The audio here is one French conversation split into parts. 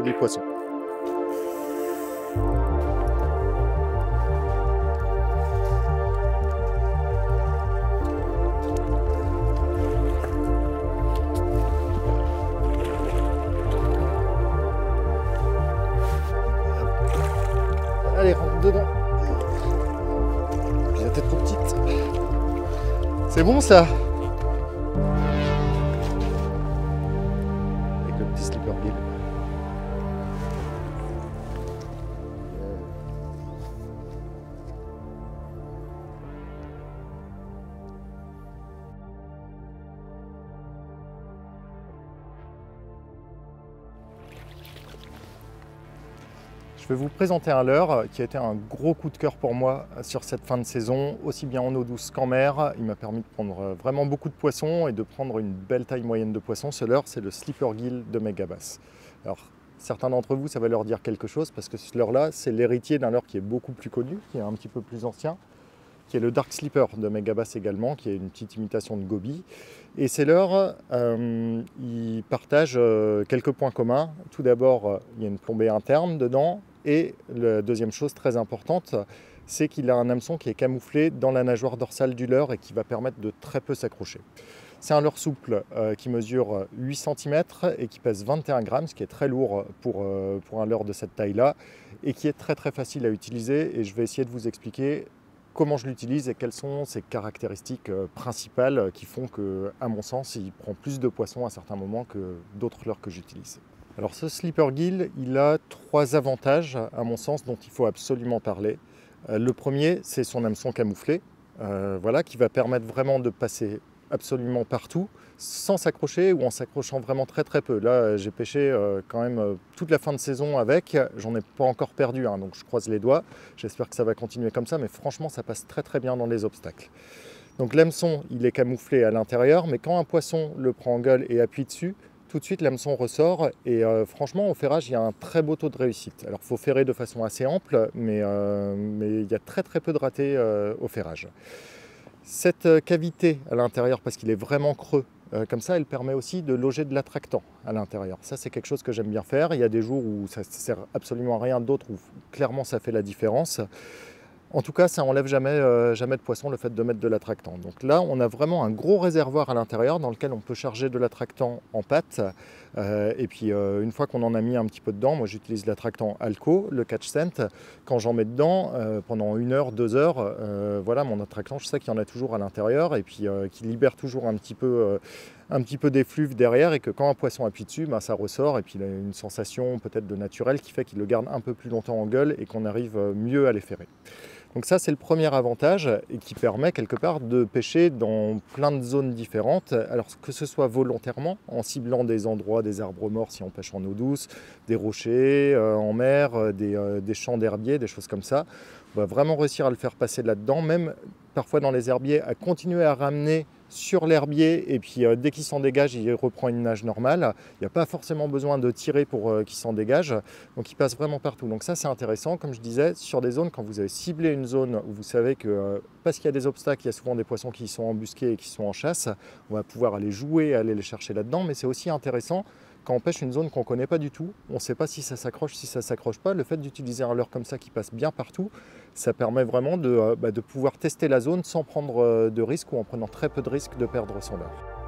Joli poisson. Allez, rentre dedans. Puis la tête trop petite. C'est bon ça? Vais vous présenter un leurre qui a été un gros coup de cœur pour moi sur cette fin de saison, aussi bien en eau douce qu'en mer. Il m'a permis de prendre vraiment beaucoup de poissons et de prendre une belle taille moyenne de poissons. Ce leurre, c'est le Slipper Gill de Megabass. Alors, certains d'entre vous, ça va leur dire quelque chose parce que ce leurre-là, c'est l'héritier d'un leurre qui est beaucoup plus connu, qui est un petit peu plus ancien, qui est le Dark Slipper de Megabass également, qui est une petite imitation de Gobi. Et ces leurres, euh, ils partagent euh, quelques points communs. Tout d'abord, euh, il y a une plombée interne dedans. Et la deuxième chose très importante, c'est qu'il a un hameçon qui est camouflé dans la nageoire dorsale du leurre et qui va permettre de très peu s'accrocher. C'est un leurre souple euh, qui mesure 8 cm et qui pèse 21 grammes, ce qui est très lourd pour, euh, pour un leurre de cette taille-là et qui est très très facile à utiliser. Et je vais essayer de vous expliquer comment je l'utilise et quelles sont ses caractéristiques euh, principales qui font que, à mon sens, il prend plus de poissons à certains moments que d'autres leurres que j'utilise. Alors ce slipper gill, il a trois avantages à mon sens dont il faut absolument parler. Euh, le premier, c'est son hameçon camouflé, euh, voilà, qui va permettre vraiment de passer absolument partout sans s'accrocher ou en s'accrochant vraiment très très peu. Là, j'ai pêché euh, quand même euh, toute la fin de saison avec, j'en ai pas encore perdu, donc je croise les doigts. J'espère que ça va continuer comme ça, mais franchement, ça passe très très bien dans les obstacles. Donc l'hameçon, il est camouflé à l'intérieur, mais quand un poisson le prend en gueule et appuie dessus, tout de suite l'hameçon ressort et euh, franchement au ferrage il y a un très beau taux de réussite. Alors il faut ferrer de façon assez ample mais, euh, mais, il y a très très peu de ratés euh, au ferrage. Cette cavité à l'intérieur parce qu'il est vraiment creux comme ça elle permet aussi de loger de l'attractant à l'intérieur. Ça c'est quelque chose que j'aime bien faire. Il y a des jours où ça ne sert absolument à rien, d'autres où clairement ça fait la différence. En tout cas, ça enlève jamais, euh, jamais de poisson le fait de mettre de l'attractant. Donc là, on a vraiment un gros réservoir à l'intérieur dans lequel on peut charger de l'attractant en pâte. Euh, et puis euh, une fois qu'on en a mis un petit peu dedans, moi j'utilise l'attractant Alco, le catch scent. Quand j'en mets dedans, pendant une heure, deux heures, voilà mon attractant, je sais qu'il y en a toujours à l'intérieur et puis qui libère toujours un petit peu un petit d'effluve derrière et que quand un poisson appuie dessus, ben, ça ressort et puis il a une sensation peut-être de naturel qui fait qu'il le garde un peu plus longtemps en gueule et qu'on arrive mieux à les ferrer. Donc ça c'est le premier avantage et qui permet quelque part de pêcher dans plein de zones différentes, alors que ce soit volontairement en ciblant des endroits, des arbres morts si on pêche en eau douce, des rochers euh, en mer, euh, euh, des champs d'herbiers, des choses comme ça. On va vraiment réussir à le faire passer là-dedans, même parfois dans les herbiers, à continuer à ramener sur l'herbier et puis euh, dès qu'il s'en dégage, il reprend une nage normale. Il n'y a pas forcément besoin de tirer pour euh, qu'il s'en dégage. Donc il passe vraiment partout. Donc ça c'est intéressant. Comme je disais, sur des zones, quand vous avez ciblé une zone où vous savez que euh, parce qu'il y a des obstacles, il y a souvent des poissons qui sont embusqués et qui sont en chasse, on va pouvoir aller jouer, aller les chercher là-dedans. Mais c'est aussi intéressant quand on pêche une zone qu'on ne connaît pas du tout, on ne sait pas si ça s'accroche, si ça ne s'accroche pas, le fait d'utiliser un leurre comme ça qui passe bien partout, ça permet vraiment de, euh, bah, pouvoir tester la zone sans prendre euh, de risques ou en prenant très peu de risques de perdre son leurre.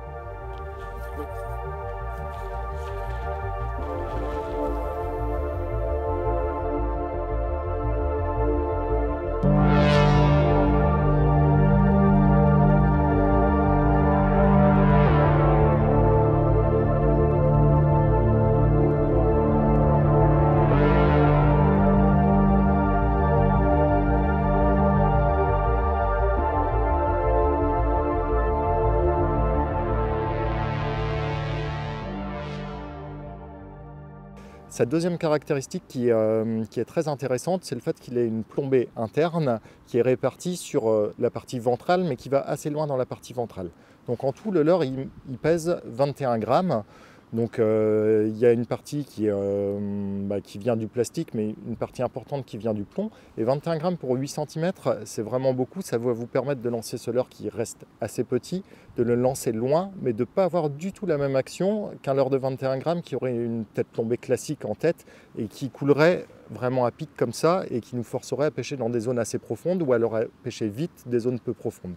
Sa deuxième caractéristique qui, euh, qui est très intéressante, c'est le fait qu'il ait une plombée interne qui est répartie sur euh, la partie ventrale, mais qui va assez loin dans la partie ventrale. Donc en tout, le leurre, il pèse 21 grammes. Donc euh, il y a une partie qui, euh, bah, qui, vient du plastique, mais une partie importante qui vient du plomb. Et 21 grammes pour 8 cm, c'est vraiment beaucoup. Ça va vous permettre de lancer ce leurre qui reste assez petit, de le lancer loin, mais de ne pas avoir du tout la même action qu'un leurre de 21 grammes qui aurait une tête plombée classique en tête et qui coulerait vraiment à pic comme ça et qui nous forcerait à pêcher dans des zones assez profondes ou alors à pêcher vite des zones peu profondes.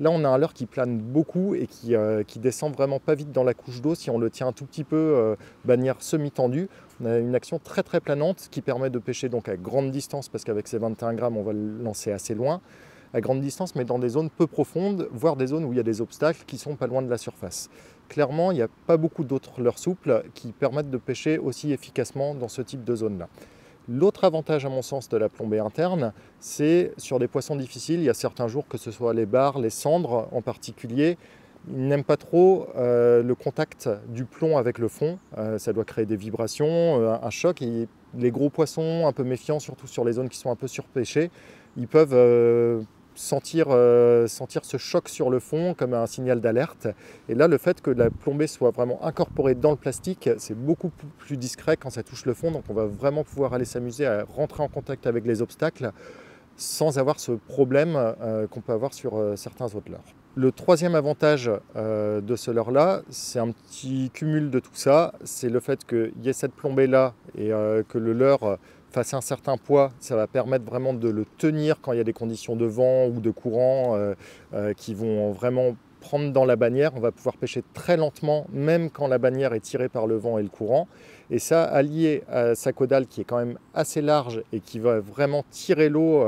Là, on a un leurre qui plane beaucoup et qui, euh, qui, descend vraiment pas vite dans la couche d'eau. Si on le tient un tout petit peu, euh, bannière semi-tendue, on a une action très très planante qui permet de pêcher donc à grande distance parce qu'avec ces 21 grammes, on va le lancer assez loin à grande distance, mais dans des zones peu profondes, voire des zones où il y a des obstacles qui sont pas loin de la surface. Clairement, il n'y a pas beaucoup d'autres leurres souples qui permettent de pêcher aussi efficacement dans ce type de zone-là. L'autre avantage, à mon sens, de la plombée interne, c'est sur des poissons difficiles. Il y a certains jours, que ce soit les bars, les cendres en particulier, ils n'aiment pas trop euh, le contact du plomb avec le fond. Euh, ça doit créer des vibrations, euh, un choc. Et les gros poissons, un peu méfiants, surtout sur les zones qui sont un peu surpêchées, ils peuvent sentir, euh, sentir ce choc sur le fond comme un signal d'alerte. Et là, le fait que la plombée soit vraiment incorporée dans le plastique, c'est beaucoup plus discret quand ça touche le fond. Donc on va vraiment pouvoir aller s'amuser à rentrer en contact avec les obstacles sans avoir ce problème euh, qu'on peut avoir sur euh, certains autres leurres. Le troisième avantage de ce leurre-là, c'est un petit cumul de tout ça. C'est le fait qu'il y ait cette plombée-là et que le leurre face à un certain poids, ça va permettre vraiment de le tenir quand il y a des conditions de vent ou de courant euh, euh, qui vont vraiment prendre dans la bannière. On va pouvoir pêcher très lentement, même quand la bannière est tirée par le vent et le courant. Et ça, allié à sa caudale qui est quand même assez large et qui va vraiment tirer l'eau,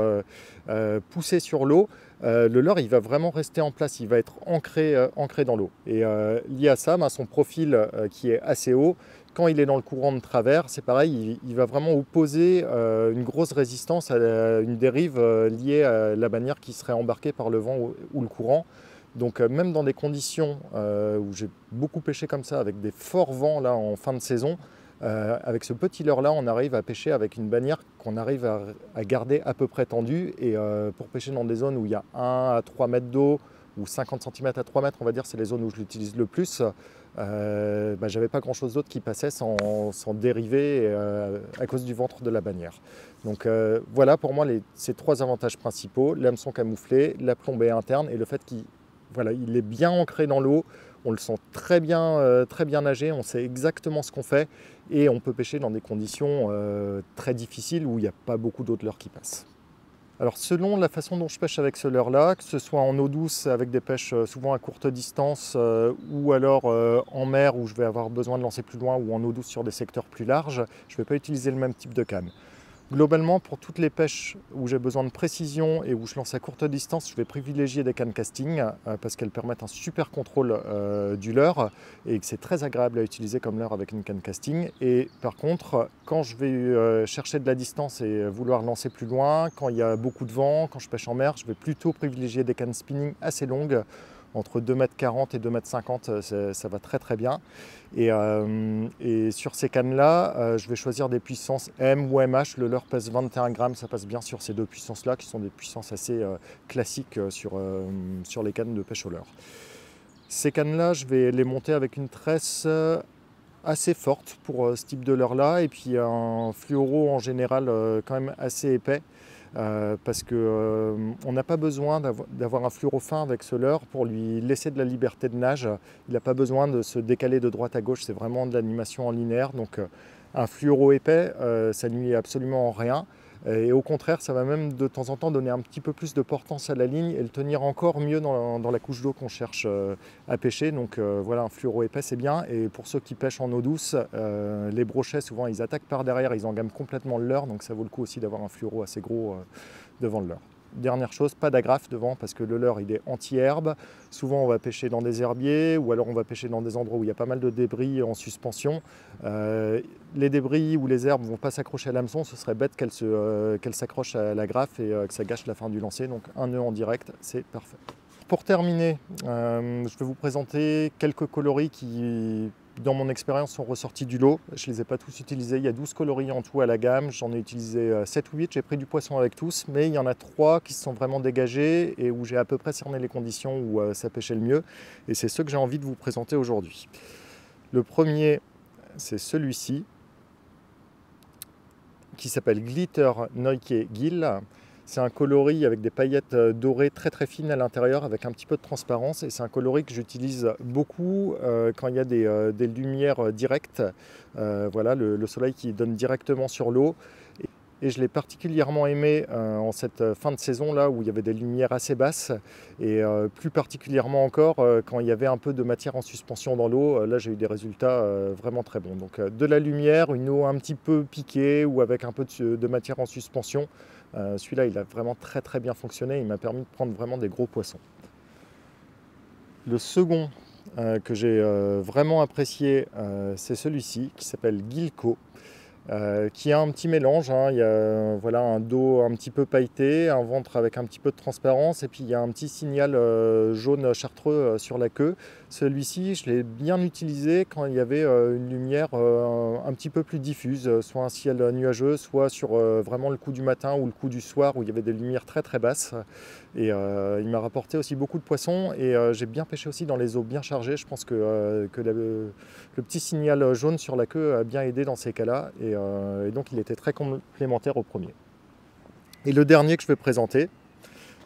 euh, pousser sur l'eau, le leurre, il va vraiment rester en place, il va être ancré, ancré dans l'eau. Et lié à ça, ben, son profil qui est assez haut, quand il est dans le courant de travers, c'est pareil, il, va vraiment opposer euh, une grosse résistance à une dérive euh, liée à la bannière qui serait embarquée par le vent ou, le courant. Donc euh, même dans des conditions où j'ai beaucoup pêché comme ça, avec des forts vents là en fin de saison, avec ce petit leurre là, on arrive à pêcher avec une bannière qu'on arrive à, garder à peu près tendue. Et pour pêcher dans des zones où il y a 1 à 3 mètres d'eau, ou 50 cm à 3 mètres, on va dire, c'est les zones où je l'utilise le plus, euh, bah, j'avais pas grand chose d'autre qui passait sans, dériver euh, à cause du ventre de la bannière. Donc euh, voilà pour moi ces trois avantages principaux, l'hameçon camouflé, la plombée interne et le fait qu'il il est bien ancré dans l'eau, on le sent très bien, très bien nager, on sait exactement ce qu'on fait et on peut pêcher dans des conditions très difficiles où il n'y a pas beaucoup d'autres leurres qui passent. Alors selon la façon dont je pêche avec ce leurre-là, que ce soit en eau douce avec des pêches euh, souvent à courte distance euh, ou alors euh, en mer où je vais avoir besoin de lancer plus loin ou en eau douce sur des secteurs plus larges, je ne vais pas utiliser le même type de canne. Globalement, pour toutes les pêches où j'ai besoin de précision et où je lance à courte distance, je vais privilégier des cannes casting euh, parce qu'elles permettent un super contrôle euh, du leurre et que c'est très agréable à utiliser comme leurre avec une canne casting. Et par contre, quand je vais euh, chercher de la distance et vouloir lancer plus loin, quand il y a beaucoup de vent, quand je pêche en mer, je vais plutôt privilégier des cannes spinning assez longues entre 2,40 m et 2,50 m, ça va très très bien. Et, euh, sur ces cannes-là, euh, je vais choisir des puissances M ou MH. Le leur pèse 21 grammes, ça passe bien sur ces deux puissances-là, qui sont des puissances assez euh, classiques sur, sur les cannes de pêche au leurre. Ces cannes-là, je vais les monter avec une tresse assez forte pour ce type de leurre-là, et puis un fluoro en général quand même assez épais. Euh, parce qu'on euh, n'a pas besoin d'avoir un fluoro fin avec ce leurre pour lui laisser de la liberté de nage. Il n'a pas besoin de se décaler de droite à gauche, c'est vraiment de l'animation en linéaire. Donc euh, un fluoro épais, ça nuit absolument en rien. Et au contraire, ça va même de temps en temps donner un petit peu plus de portance à la ligne et le tenir encore mieux dans, la couche d'eau qu'on cherche euh, à pêcher. Donc euh, voilà, un fluoro épais, c'est bien. Et pour ceux qui pêchent en eau douce, euh, les brochets, souvent, ils attaquent par derrière, ils engament complètement le leurre. Donc ça vaut le coup aussi d'avoir un fluoro assez gros devant le leurre. Dernière chose, pas d'agrafe devant parce que le leurre il est anti-herbe. Souvent on va pêcher dans des herbiers ou alors on va pêcher dans des endroits où il y a pas mal de débris en suspension. Euh, les débris ou les herbes ne vont pas s'accrocher à l'hameçon, ce serait bête qu'elles euh, s'accrochent à la graffe et euh, que ça gâche la fin du lancer. Donc un nœud en direct, c'est parfait. Pour terminer, je vais vous présenter quelques coloris qui dans mon expérience, sont ressortis du lot. Je ne les ai pas tous utilisés. Il y a 12 coloris en tout à la gamme. J'en ai utilisé 7 euh, ou 8. J'ai pris du poisson avec tous, mais il y en a 3 qui se sont vraiment dégagés et où j'ai à peu près cerné les conditions où euh, ça pêchait le mieux. Et c'est ceux que j'ai envie de vous présenter aujourd'hui. Le premier, c'est celui-ci, qui s'appelle Glitter Noike Gill. C'est un coloris avec des paillettes euh, dorées très très fines à l'intérieur avec un petit peu de transparence et c'est un coloris que j'utilise beaucoup euh, quand il y a des, euh, lumières directes. voilà, le, soleil qui donne directement sur l'eau. Et, je l'ai particulièrement aimé en cette fin de saison là où il y avait des lumières assez basses et plus particulièrement encore quand il y avait un peu de matière en suspension dans l'eau. là j'ai eu des résultats vraiment très bons. Donc de la lumière, une eau un petit peu piquée ou avec un peu de matière en suspension. Euh, celui-là, il a vraiment très très bien fonctionné. Il m'a permis de prendre vraiment des gros poissons. Le second euh, que j'ai euh, vraiment apprécié, c'est celui-ci qui s'appelle Gilco. Euh, qui a un petit mélange. Hein. Il y a voilà, un dos un petit peu pailleté, un ventre avec un petit peu de transparence, et puis il y a un petit signal euh, jaune chartreux euh, sur la queue. Celui-ci, je l'ai bien utilisé quand il y avait une lumière un petit peu plus diffuse, soit un ciel nuageux, soit sur vraiment le coup du matin ou le coup du soir où il y avait des lumières très très basses. Et il m'a rapporté aussi beaucoup de poissons et j'ai bien pêché aussi dans les eaux bien chargées. Je pense que, que le, petit signal jaune sur la queue a bien aidé dans ces cas-là. Euh, et, donc il était très complémentaire au premier. Et le dernier que je vais présenter,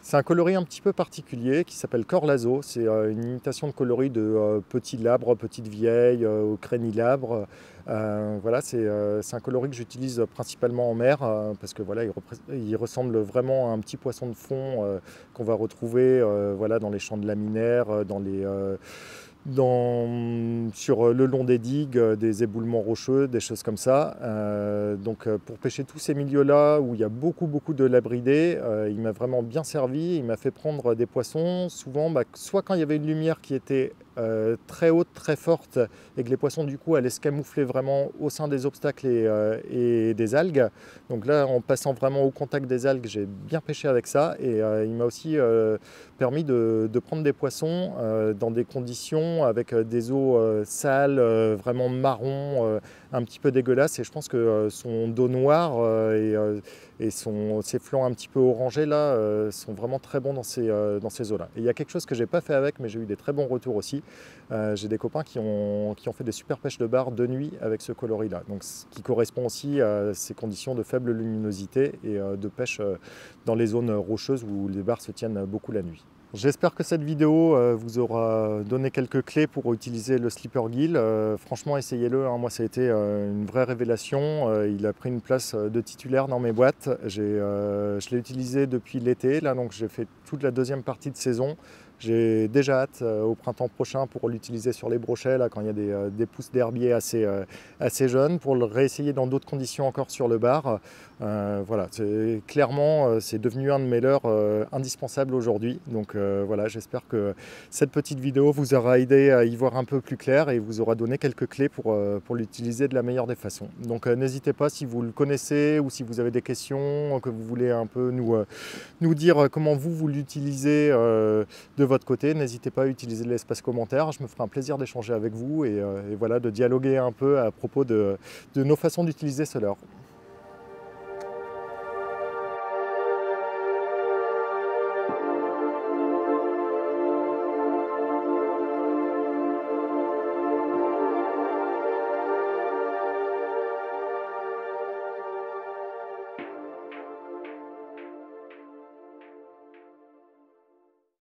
c'est un coloris un petit peu particulier qui s'appelle Corlazo. C'est euh, une imitation de coloris de euh, petit labre, petite vieille, au crénilabre. voilà, c'est un coloris que j'utilise principalement en mer parce que voilà, il, ressemble vraiment à un petit poisson de fond qu'on va retrouver voilà, dans les champs de laminaires, dans les sur le long des digues, euh, des éboulements rocheux, des choses comme ça. Euh, donc euh, pour pêcher tous ces milieux-là où il y a beaucoup beaucoup de labridés, il m'a vraiment bien servi. Il m'a fait prendre des poissons, souvent bah, soit quand il y avait une lumière qui était euh, très haute, très forte, et que les poissons du coup allaient se camoufler vraiment au sein des obstacles et, euh, des algues. Donc là, en passant vraiment au contact des algues, j'ai bien pêché avec ça, et euh, il m'a aussi permis de, prendre des poissons dans des conditions avec des eaux sales, vraiment marron, un petit peu dégueulasses, et je pense que son dos noir et, ses flancs un petit peu orangés là sont vraiment très bons dans ces, eaux-là. Et il y a quelque chose que j'ai pas fait avec, mais j'ai eu des très bons retours aussi. Euh, j'ai des copains qui ont, fait des super pêches de bar de nuit avec ce coloris-là, ce qui correspond aussi à ces conditions de faible luminosité et euh, de pêche euh, dans les zones rocheuses où les bars se tiennent beaucoup la nuit. J'espère que cette vidéo vous aura donné quelques clés pour utiliser le slipper gill. franchement, essayez-le. Hein. Moi, ça a été une vraie révélation. il a pris une place de titulaire dans mes boîtes. je l'ai utilisé depuis l'été, là, donc j'ai fait toute la deuxième partie de saison. J'ai déjà hâte euh, au printemps prochain pour l'utiliser sur les brochets, là, quand il y a des, euh, pousses d'herbier assez, euh, assez jeunes, pour le réessayer dans d'autres conditions encore sur le bar. voilà, clairement, c'est devenu un de mes leurres indispensables aujourd'hui. Donc voilà, j'espère que cette petite vidéo vous aura aidé à y voir un peu plus clair et vous aura donné quelques clés pour, pour l'utiliser de la meilleure des façons. Donc n'hésitez pas si vous le connaissez ou si vous avez des questions, que vous voulez un peu nous, nous dire comment vous, vous l'utilisez de votre côté, n'hésitez pas à utiliser l'espace commentaire. Je me ferai un plaisir d'échanger avec vous et, euh, voilà, de dialoguer un peu à propos de, de nos façons d'utiliser ce leurre.